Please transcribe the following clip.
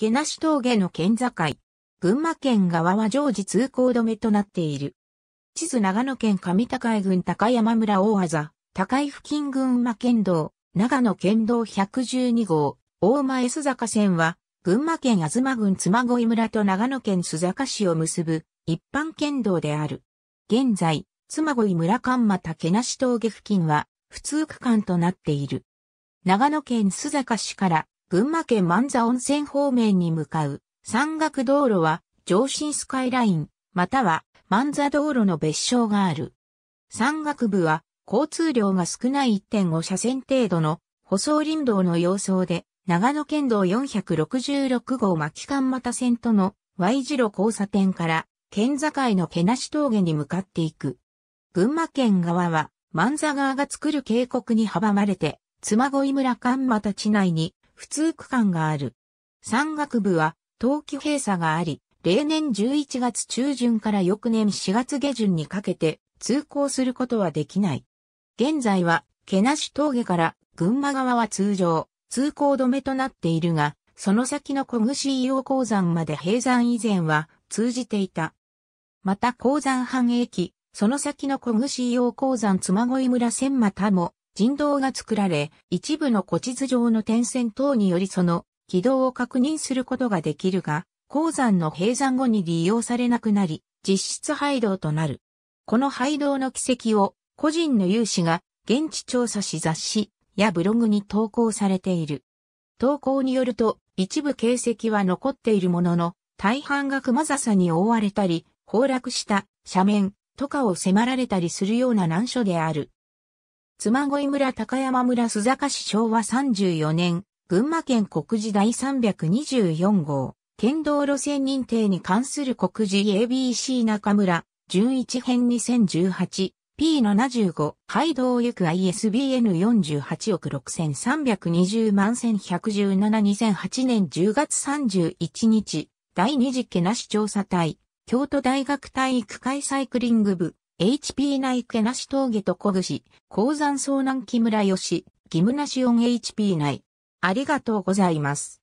毛なし峠の県境。群馬県側は常時通行止めとなっている。地図長野県上高井郡高山村大技、高井付近群馬県道、長野県道112号、大前須坂線は、群馬県東郡妻恋村と長野県須坂市を結ぶ一般県道である。現在、妻恋村間又毛なし峠付近は普通区間となっている。長野県須坂市から群馬県万座温泉方面に向かう山岳道路は上新スカイライン、または万座道路の別称がある。山岳部は交通量が少ない1.5車線程度の舗装林道の様相で、長野県道466号巻間又線との Y 字路交差点から県境の毛なし峠に向かっていく。群馬県側は万座川が作る渓谷に阻まれて、妻恋村間又地内に普通区間がある。山岳部は冬季閉鎖があり、例年11月中旬から翌年4月下旬にかけて通行することはできない。現在は、毛なし峠から群馬側は通常、通行止めとなっているが、その先の小串硫黄鉱山まで閉山以前は通じていた。また鉱山半駅、その先の小串硫黄鉱山妻恋村線またも人道が作られ、一部の古地図上の点線等によりその軌道を確認することができるが、鉱山の閉山後に利用されなくなり、実質廃道となる。この廃道の軌跡を個人の有志が現地調査し雑誌やブログに投稿されている。投稿によると一部形跡は残っているものの大半が熊笹に覆われたり崩落した斜面とかを迫られたりするような難所である。妻恋村高山村須坂市昭和34年群馬県国事第324号県道路線認定に関する国事 ABC 中村順一編2018 P75 ハイドウ行く ISBN 48億6320万1117 2008年10月31日第二次家なし調査隊京都大学体育会サイクリング部。HP 内家なし峠と小串鉱山遭難木村義義務なし 4HP 内ありがとうございます。